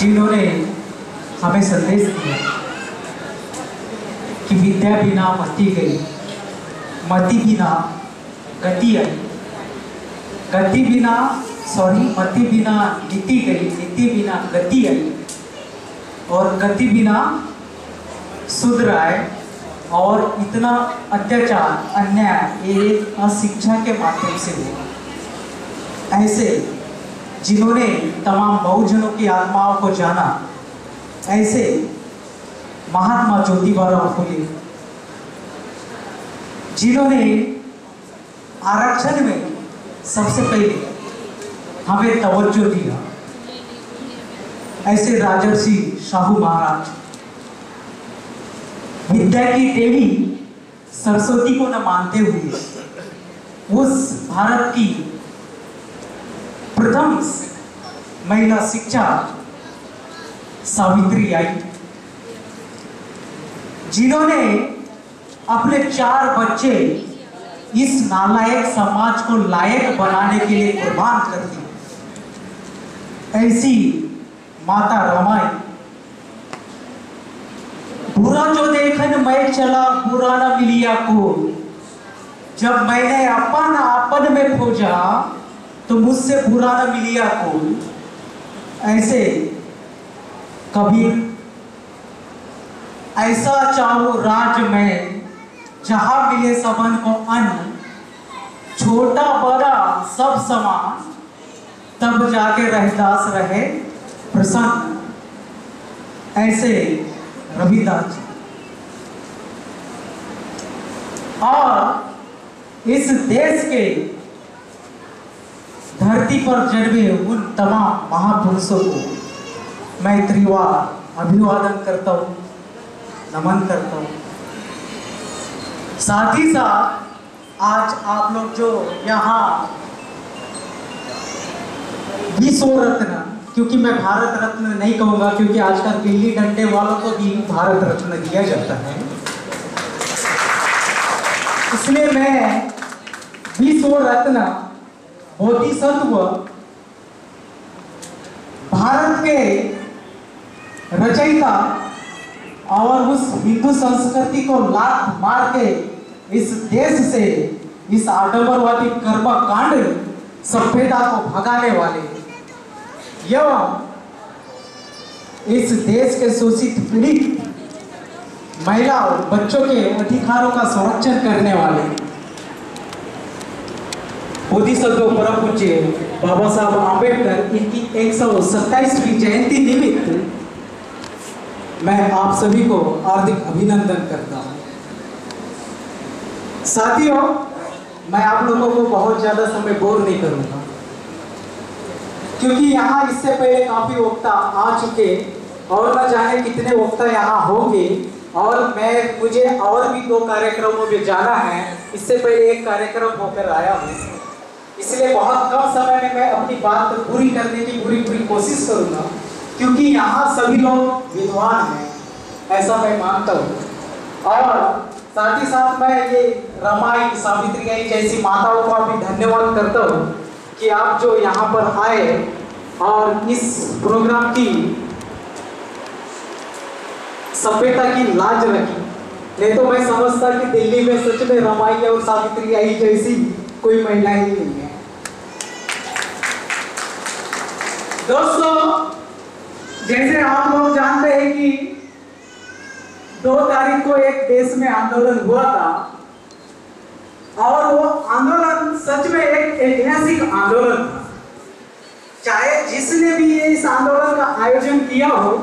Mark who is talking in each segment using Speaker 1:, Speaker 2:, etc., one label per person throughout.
Speaker 1: जिन्होंने हमें संदेश दिया कि विद्या बिना मती गई मति बिना गति आई गति बिना सॉरी मति बिना नीति गई नीति बिना गति आई और गति बिना शुद्र आए और इतना अत्याचार, अन्याय, ये अशिक्षा के माध्यम से हुआ। ऐसे जिन्होंने तमाम बहुजनों की आत्माओं को जाना, ऐसे महात्मा ज्योतिबाराव फुले, जिन्होंने आरक्षण में सबसे पहले हमें तवज्जो दिया। ऐसे राजर्षि शाहू महाराज, विद्या की देवी सरस्वती को न मानते हुए उस भारत की प्रथम महिला शिक्षा सावित्री आई। जिन्होंने अपने चार बच्चे इस नालायक समाज को लायक बनाने के लिए कुर्बान कर दिए ऐसी माता रमाई। बुरा जो देखन मैं चला, बुरा न मिलिया को जब मैंने अपन आपन में खोजा तो मुझसे बुरा न मिलिया को ऐसे कबीर ऐसा चाहो राज में, जहाँ मिले सबन को अन्न, छोटा बड़ा सब समान, तब जाके रहदास रहे प्रसन्न। ऐसे रविदास जी। और इस देश के धरती पर जन्मे उन तमाम महापुरुषों को मैं त्रिवार अभिवादन करता हूँ, नमन करता हूँ। साथ ही साथ आज आप लोग जो यहाँ विश्व रत्न क्योंकि मैं भारत रत्न नहीं कहूँगा, क्योंकि आजकल गिल्ली डंडे वालों को भी भारत रत्न दिया जाता है। इसलिए मैं विश्व रत्न बोधिसत्व भारत के रचयिता और उस हिंदू संस्कृति को लात मार के इस देश से, इस आडंबरवादी कर्म कांड सभ्यता को भगाने वाले। एवं इस देश के शोषित पीड़ित महिला और बच्चों के अधिकारों का संरक्षण करने वाले। बोधिसत्व परम पूज्य बाबा साहब आम्बेडकर इनकी एक सौ सत्ताईसवीं जयंती निमित्त मैं आप सभी को हार्दिक अभिनंदन करता हूँ। साथियों, मैं आप लोगों को बहुत ज़्यादा समय बोर नहीं करूँगा, क्योंकि यहाँ इससे पहले काफ़ी वक्ता आ चुके और न जाने कितने वक्ता यहाँ होंगे, और मैं, मुझे और भी दो कार्यक्रमों में जाना है, इससे पहले एक कार्यक्रम होकर आया हूँ। इसलिए बहुत कम समय में मैं अपनी बात पूरी करने की पूरी पूरी कोशिश करूँगा। क्योंकि यहाँ सभी लोग विद्वान हैं, ऐसा मैं मानता हूँ। और साथ ही साथ मैं ये रमाई सावित्री जैसी माताओं का भी धन्यवाद करता हूँ कि आप जो यहाँ पर आए और इस प्रोग्राम की सभ्यता की लाज रखी। नहीं तो मैं समझता कि दिल्ली में सच में रमाई और सावित्री आई जैसी कोई महिला ही नहीं है। दोस्तों, जैसे आप लोग जानते हैं कि दो तारीख को एक देश में आंदोलन हुआ था, और वो आंदोलन सच में एक ऐतिहासिक आंदोलन था। चाहे जिसने भी इस आंदोलन का आयोजन किया हो,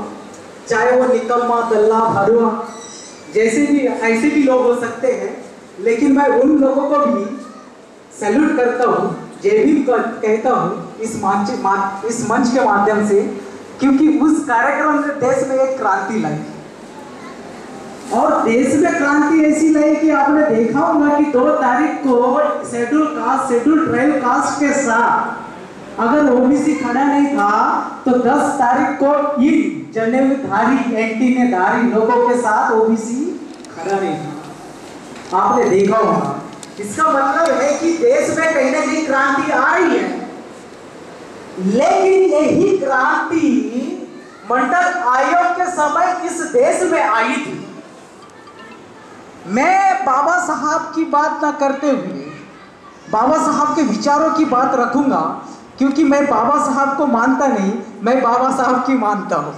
Speaker 1: चाहे वो निकम्मा दल्ला भरुआ, जैसे भी, ऐसे भी लोग हो सकते हैं, लेकिन मैं उन लोगों को भी सैल्यूट करता हूँ ये भी कहता हूँ इस मंच इस मंच के माध्यम से, क्योंकि उस कार्यक्रम ने देश में एक क्रांति लाई। और देश में क्रांति ऐसी लाई कि आपने देखा होगा कि दो तारीख को schedule caste schedule tribe caste के साथ अगर ओबीसी खड़ा नहीं था तो 10 तारीख को इन जनेऊधारी एंटीने धारी लोगों के साथ ओबीसी खड़ा नहीं था। आपने देखा होगा। इसका मतलब है कि देश में कहीं ना कहीं क्रांति आ रही है। लेकिन यही क्रांति मंडल आयोग के समय इस देश में आई थी। मैं बाबा साहब की बात ना करते हुए, बाबा साहब के विचारों की बात रखूँगा, क्योंकि मैं बाबा साहब को मानता नहीं, मैं बाबा साहब की मानता हूँ।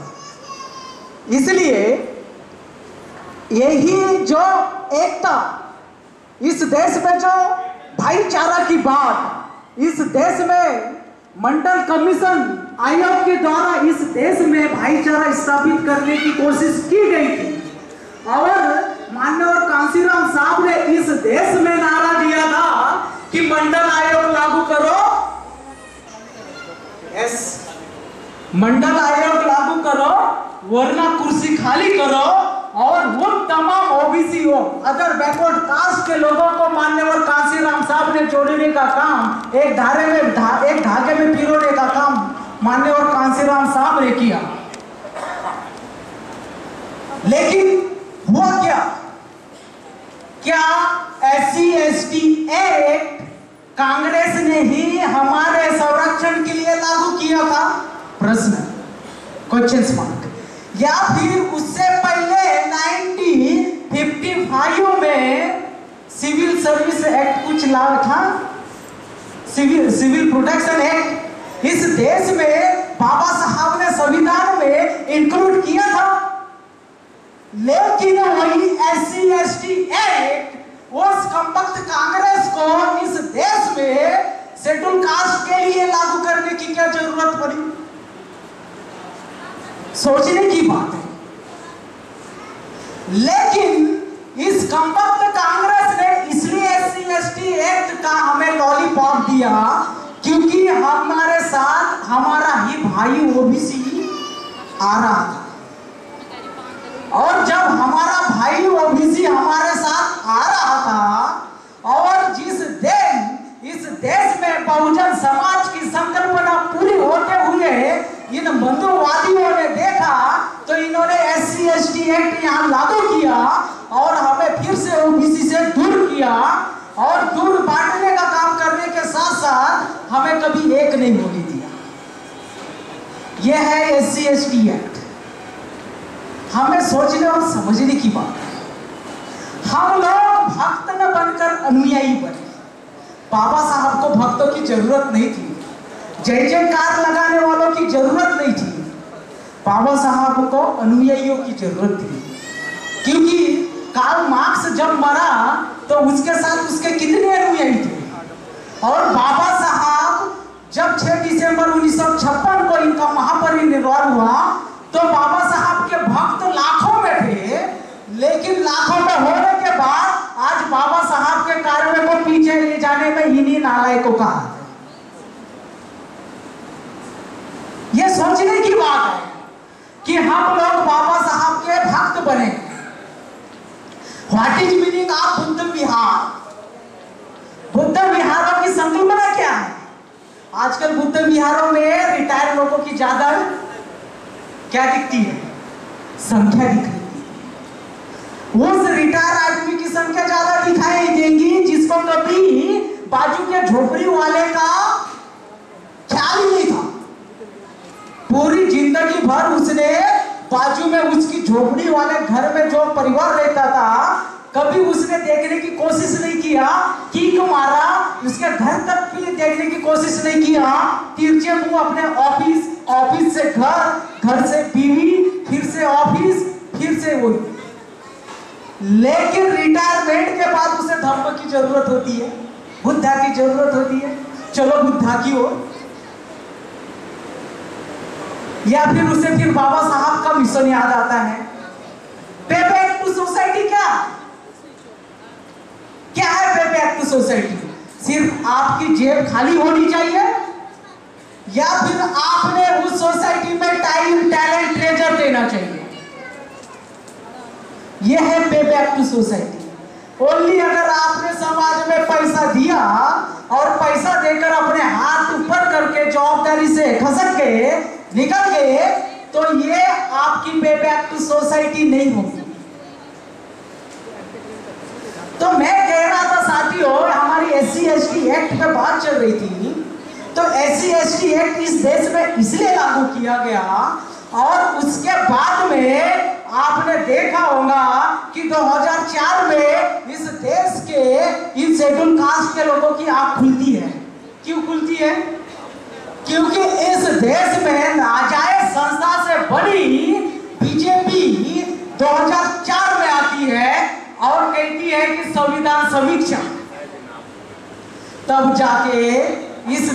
Speaker 1: इसलिए यही जो एकता, इस देश में जो भाईचारा की बात, इस देश में मंडल कमीशन आयोग के द्वारा इस देश में भाईचारा स्थापित करने की कोशिश की गई थी। और माननीय कांसीराम साहब ने इस देश में नारा दिया था कि मंडल आयोग लागू करो। यस मंडल आयोग लागू करो, वरना कुर्सी खाली करो। और उन तमाम ओबीसी हो अदर बैकवर्ड कास्ट के लोगों को मान्यवर कांसीराम साहब ने जोड़ने का काम एक धारे में धा, एक धागे में पिरोने का काम मान्यवर कांसीराम साहब ने किया। लेकिन हुआ क्या? क्या S C S T act Congress ने ही हमारे संरक्षण के लिए लागू किया था? प्रश्न। क्वेश्चन मार्क या फिर उससे पहले 1955 में सिविल सर्विस एक्ट कुछ लाया था? Civil civil protection act. इस देश में बाबा साहब ने संविधान में इंक्लूड किया था। लेकिन वही S C S T act Congress को इस देश में शेड्यूल कास्ट के लिए लागू करने की क्या ज़रूरत पड़ी? सोचने की बात। लेकिन इस कमबख्त कांग्रेस ने इसलिए एस एक्ट का हमें लॉलीपॉप दिया क्योंकि हमारे साथ हमारा ही भाई ओबीसी आ रहा था। और जब हमारा भाई ओबीसी हमारे साथ आ रहा था और जिस दिन, इस देश में बहुजन समाज की संकल्पना पूरी होते हुए इन बंधुवादियों ने देखा तो इन्होंने S C S T act यहाँ लागू किया और हमें फिर से ओबीसी से दूर किया और दूर बांटने का काम करने के साथ साथ हमें कभी एक नहीं होने दिया। यह है S C S T act हमें सोचने और समझने की बात हम लोग भक्त न बनकर अनुयायी बने। बाबा साहब को भक्तों की ज़रूरत नहीं थी। जय जयकार लगाने वालों की ज़रूरत नहीं थी। बाबा साहब को अनुयायियों की ज़रूरत थी। क्योंकि कार्ल मार्क्स जब मरा तो उसके साथ उसके कितने अनुयायी थे? और बाबा साहब जब 6 दिसंबर 1956 को इनका महापरिनिर्वाण हुआ तो बाबा साहब के भक्त लाखों में थे। लेकिन लाखों में होने के बाद आज बाबा साहब के कार्य को पीछे ले जाने में इन्हीं नालायकों का हाथ ये सोचने की बात है। कि हम लोग बाबा साहब के भक्त बने। What is meaning of Buddha vihar? Buddha विहारों की संकल्पना क्या है? आजकल बुद्ध विहारों में रिटायर लोगों की ज़्यादा क्या दिखती है? संख्या दिखती है। उस रिटायर आदमी की संख्या ज़्यादा दिखाई देंगी जिसको कभी बाजू के झोपड़ी वाले का ख्याल ही नहीं था पूरी ज़िंदगी भर उसने बाजू में उसकी झोपड़ी वाले घर में जो परिवार रहता था कभी उसने देखने की कोशिश नहीं किया। किक मारा। उसके घर तक भी देखने की कोशिश नहीं किया। तिरछे मुँह अपने ऑफ़िस ऑफ़िस से घर घर से बीवी, फिर से ऑफ़िस, फिर से वो। लेकिन रिटायरमेंट के बाद उसे धर्म की ज़रूरत होती है। बुद्धा की ज़रूरत होती है। चलो बुद्धा की ओर। या फिर उसे फिर बाबा साहब का मिशन याद आता है पे बैक टू सोसाइटी क्या क्या है पे बैक टू सोसाइटी सिर्फ़ आपकी जेब खाली होनी चाहिए या फिर आपने उस सोसाइटी में टाइम, टैलेंट, ट्रेजर देना चाहिए? यह है पे बैक टू सोसाइटी। ओनली अगर आपने समाज में पैसा दिया और पैसा देकर अपने हाथ ऊपर करके जवाबदारी से खसक के निकल गए तो ये आपकी पे बैक टू सोसाइटी नहीं होगी। तो मैं एस सी एक्ट पे बात चल रही थी तो एस सी एक्ट इस देश में इसलिए लागू किया गया और उसके बाद में आपने देखा होगा कि 2004 में इस देश के इन शेड्यूल कास्ट के लोगों की आँख खुलती है। क्यों खुलती है? क्योंकि इस देश में नाजायज संस्था से बड़ी बीजेपी 2004 में आती है और कहती है कि संविधान समीक्षा। तब जाके इस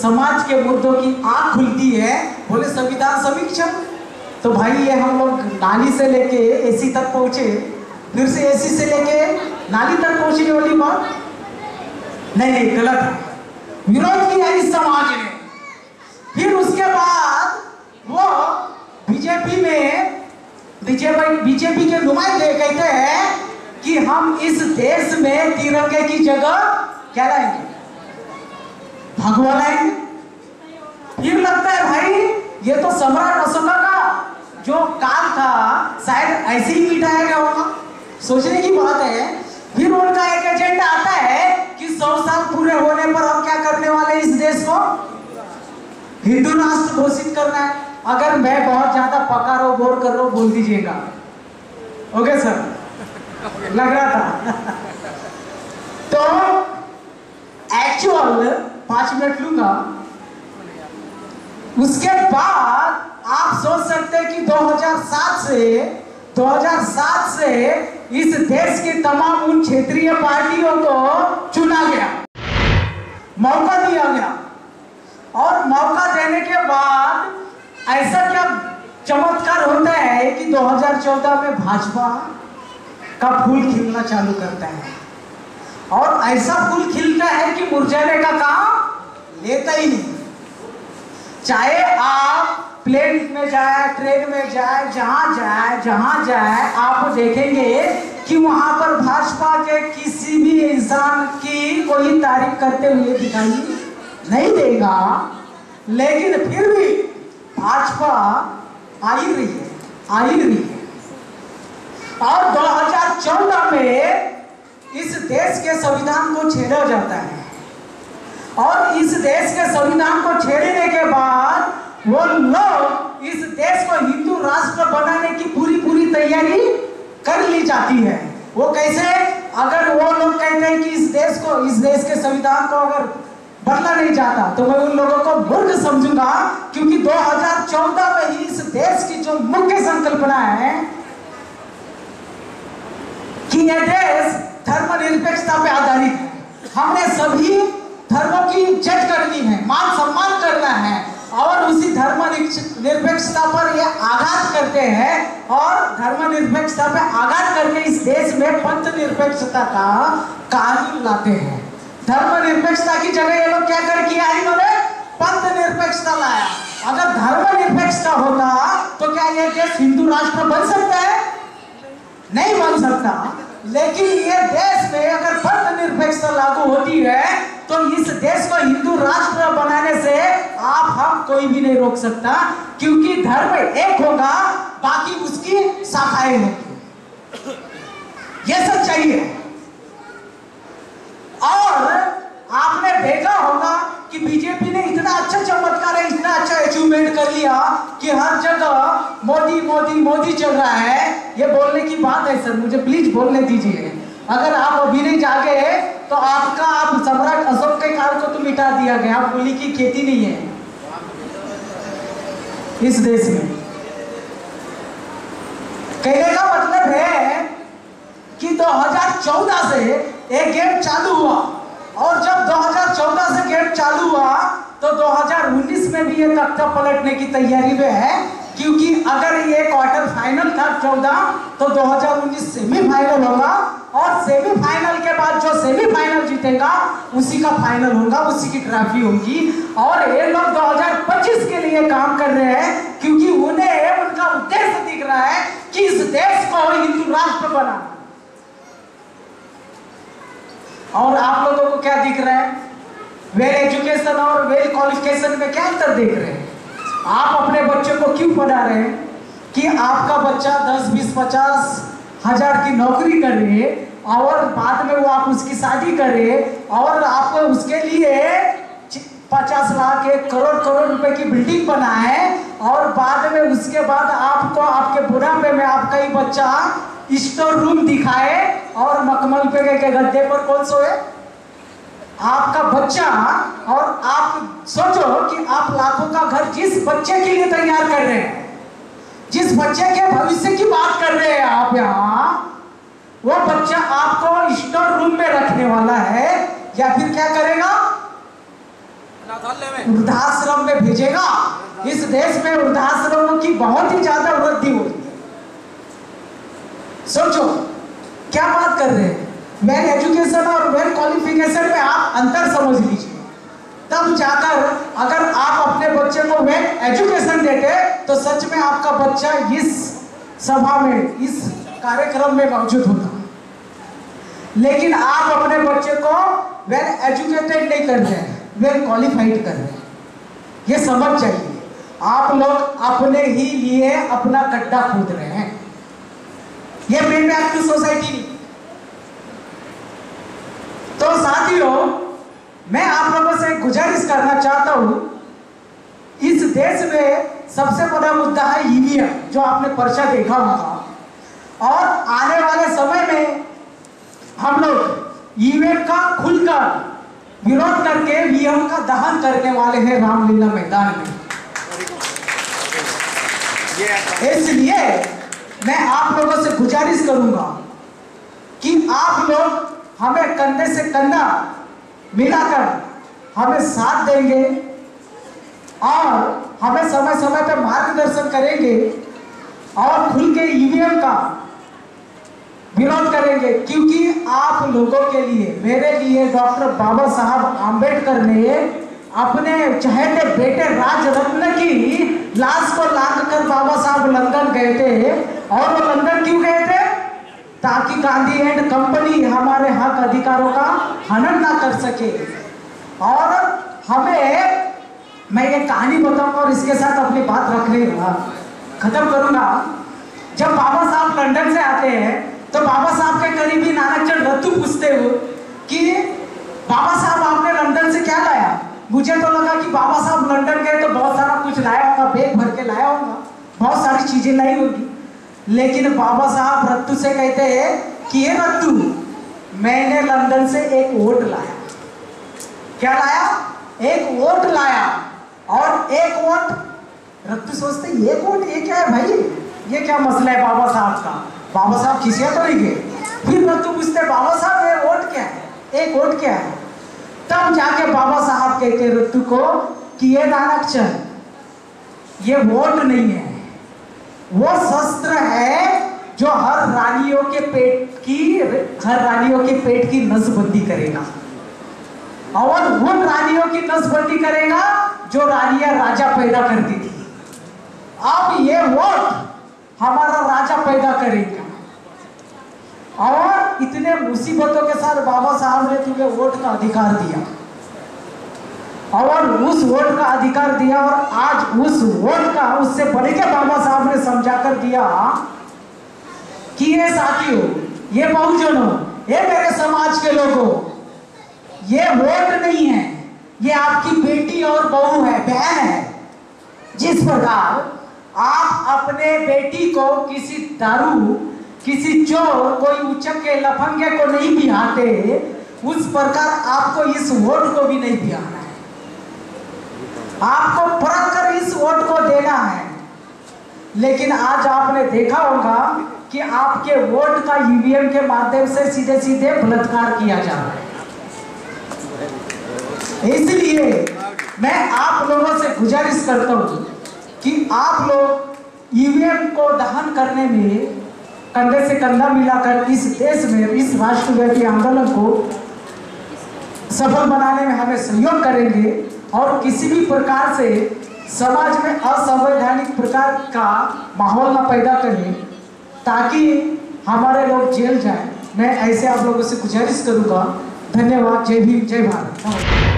Speaker 1: समाज के मुद्दों की आँख खुलती है। बोले, संविधान समीक्षा तो भाई, ये हम लोग नाली से लेके एसी तक पहुँचे। फिर से एसी से लेके नाली तक पहुँचने वाली बात? नहीं नहीं, गलत। विरोध किया इस समाज ने। फिर उसके बाद वो बीजेपी में बीजेपी बीजेपी के नुमाइंदे कहते हैं कि हम इस देश में तिरंगे की जगह क्या लाएँगे? भगवा लाएँगे? फिर लगता है भाई। ये तो सम्राट अशोका का जो काल था, शायद ऐसे ही मिटाया गया होगा। सोचने की बात है, फिर उनका एक एजेंडा आता है कि सौ साल पूरे होने पर हम क्या करने वाले इस देश को? हिंदू राष्ट्र घोषित करना है। अगर मैं बहुत ज़्यादा पका रो बोर कर रो बोल दीजिएगा। ओके सर लग रहा था। तो एक्चुअल पाँच मिनट लूँगा। उसके बाद आप सोच सकते हैं कि 2007 से 2007 से इस देश की तमाम उन क्षेत्रीय पार्टियों को चुना गया। मौका दिया गया। और मौका देने के बाद ऐसा क्या चमत्कार होता है कि 2014 में भाजपा का फूल खिलना चालू करता है? और ऐसा फूल खिलता है कि मुरझाने का काम लेता ही नहीं। चाहे आप प्लेन में जाए ट्रेन में जाए, जहाँ जाए जहाँ जाए, आप देखेंगे कि वहाँ पर भाजपा के किसी भी इंसान की कोई तारीफ़ करते हुए दिखाई नहीं देगा। लेकिन फिर भी भाजपा आ ही रही है आ ही रही है। और 2014 में इस देश के संविधान को छेड़ा जाता है। और इस देश के संविधान को छेड़ने के बाद वो लोग इस देश को हिंदू राष्ट्र बनाने की पूरी पूरी तैयारी कर ली जाती है। वो कैसे? अगर वो लोग कहते हैं कि इस देश को, इस देश के संविधान को अगर बदला नहीं जाता तो मैं उन लोगों को मूर्ख समझूँगा, क्योंकि 2014 में ही इस देश की जो मुख्य संकल्पना है कि यह देश धर्मनिरपेक्षता पे आधारित। हमने सभी धर्मों की इज़्ज़त करनी है, मान सम्मान करना है, और उसी धर्म निरपेक्षता पर ये आघात करते हैं, और धर्म निरपेक्षता पे आघात करके इस देश में पंथ निरपेक्षता का कानून लाते हैं। धर्म निरपेक्षता की जगह ये लोग क्या कर किया इन्होंने? पंथ निरपेक्षता लाया। अगर धर्म निरपेक्षता होता तो क्या यह देश हिंदू राष्ट्र बन सकता है? नहीं बन सकता। लेकिन ये देश में अगर पंथ निरपेक्षता लागू होती है तो इस देश को हिंदू राष्ट्र बनाने से आप हम कोई भी नहीं रोक सकता, क्योंकि धर्म एक होगा, बाकी उसकी शाखाएँ होंगी ये सब चाहिए। और आपने देखा होगा कि बीजेपी ने इतना अच्छा चमत्कार है इतना अच्छा अचीवमेंट कर लिया कि हर जगह मोदी मोदी मोदी चल रहा है। ये बोलने की बात है सर, मुझे प्लीज़ बोलने दीजिए। अगर आप अभी नहीं जागे तो आपका, आप सम्राट अशोक के काल को तो मिटा दिया गया, आप मूली की खेती नहीं है। इस देश में। कहने का मतलब है कि 2014 से एक गेम चालू हुआ। और जब 2014 से गेट चालू हुआ तो 2019 में भी ये तख्ता पलटने की तैयारी में है, क्योंकि अगर ये क्वार्टर फाइनल था 14 तो 2019 सेमीफाइनल होगा और सेमीफाइनल के बाद जो सेमीफाइनल जीतेगा, उसी का फाइनल होगा, उसी की ट्रॉफी होगी। और ये लोग 2025 के लिए काम कर रहे हैं, क्योंकि उन्हें उनका उद्देश्य दिख रहा है कि इस देश को हिंदू राष्ट्र बनाना और आप लोगों को क्या दिख रहा है? वेल एजुकेशन और वेल क्वालिफिकेशन में क्या अंतर देख रहे हैं? आप अपने बच्चे को क्यों पढ़ा रहे हैं कि आपका बच्चा 10 20 50 हज़ार की नौकरी करे और बाद में वो आप उसकी शादी करे और आप उसके लिए पचास लाख, एक करोड़ करोड़ रुपए की बिल्डिंग बनाए और बाद में उसके बाद आपको, आपके बुढ़ापे में आपका ही बच्चा स्टोर रूम दिखाए और मखमल पे के गद्दे पर कौन सोए? आपका बच्चा और आप सोचो कि आप लाखों का घर जिस बच्चे के लिए तैयार कर रहे हैं जिस बच्चे के भविष्य की बात कर रहे हैं आप यहाँ वो बच्चा आपको स्टोर रूम में रखने वाला है या फिर क्या करेगा? वृद्धाश्रम में भेजेगा। इस देश में वृद्धाश्रमों की बहुत ही ज़्यादा वृद्धि होती है सोचो क्या बात कर रहे हैं? वेल एजुकेशन और वेल क्वालिफिकेशन में आप अंतर समझ लीजिए। तब जाकर अगर आप अपने बच्चे को वेल एजुकेशन देते तो सच में आपका बच्चा इस सभा में, इस कार्यक्रम में मौजूद होता। लेकिन आप अपने बच्चे को वेल एजुकेटेड नहीं कर रहे वेल क्वालिफाइड कर रहे ये समझ चाहिए। आप लोग अपने ही लिए अपना गड्ढा खोद रहे हैं। ये मेन एक्टिव सोसाइटी नहीं। तो साथियों मैं आप लोगों से गुजारिश करना चाहता हूँ। इस देश में सबसे बड़ा मुद्दा है ईवीएम जो आपने पर्चा देखा होगा। और आने वाले समय में हम लोग ईवीएम का खुलकर विरोध करके वीएम का दहन करने वाले हैं रामलीला मैदान में। इसलिए मैं आप लोगों से गुजारिश करूँगा कि आप लोग हमें कंधे से कंधा मिलाकर हमें साथ देंगे और हमें समय समय पर मार्गदर्शन करेंगे और खुल के ईवीएम का विरोध करेंगे, क्योंकि आप लोगों के लिए, मेरे लिए डॉक्टर बाबा साहब आम्बेडकर ने अपने चहेते बेटे राज रत्न की लाश को लांग कर बाबा साहब लंदन गए थे। और वो लंदन क्यों गए थे? ताकि गांधी एंड कंपनी हमारे हक अधिकारों का हनन ना कर सके। और हमें, मैं ये कहानी बताऊँगा और इसके साथ अपनी बात रखने खत्म करूँगा। जब बाबा साहब लंदन से आते हैं तो बाबा साहब के करीबी नानकचंद रत्तू पूछते हो कि, बाबा साहब, आपने लंदन से क्या लाया? मुझे तो लगा कि बाबा साहब लंदन गए तो बहुत सारा कुछ लाया होगा, बैग भर के लाया होगा। बहुत सारी चीज़ें लाई होगी। लेकिन बाबा साहब रत्तू से कहते हैं कि ये रत्तू, मैंने लंदन से एक वोट लाया। क्या लाया? एक वोट लाया। और एक वोट, रत्तू सोचते एक वोट, ये क्या है भाई? ये क्या मसला है बाबा साहब का? बाबा साहब खिसिया तो नहीं गए फिर रत्तू पूछते, बाबा साहब, ये वोट क्या है? एक वोट क्या है? तब जाके बाबा साहब कहते रत्तू को कि ये चल ये वोट नहीं है। वो शस्त्र है जो हर रानियों के पेट की, हर रानियों के पेट की नसबंदी करेगा। और उन रानियों की नसबंदी करेगा जो रानियाँ राजा पैदा करती थी। अब ये वोट हमारा राजा पैदा करेगा। और इतने मुसीबतों के साथ बाबा साहब ने तुम्हें वोट का अधिकार दिया। और उस वोट का अधिकार दिया और आज उस वोट का उससे बड़े के बाबा साहब ने समझा कर दिया कि ये साथियों, ये बहुजनों, ये मेरे समाज के लोगों, ये वोट नहीं है, ये आपकी बेटी और बहू है, बहन है। जिस प्रकार आप अपने बेटी को किसी दारू, किसी चोर, कोई उचक के लफंगे को नहीं बिहाते उस प्रकार आपको इस वोट को भी नहीं बिहाना आपको परख कर इस वोट को देना है। लेकिन आज आपने देखा होगा कि आपके वोट का ईवीएम के माध्यम से सीधे सीधे बलात्कार किया जा रहा है। इसलिए मैं आप लोगों से गुजारिश करता हूँ कि आप लोग ईवीएम को दहन करने में कंधे से कंधा मिलाकर इस देश में, इस राष्ट्रव्यापी आंदोलन को सफल बनाने में हमें सहयोग करेंगे। और किसी भी प्रकार से समाज में असंवैधानिक प्रकार का माहौल ना पैदा करें ताकि हमारे लोग जेल जाए। मैं ऐसे आप लोगों से गुजारिश करूँगा। धन्यवाद। जय भीम। जय भारत।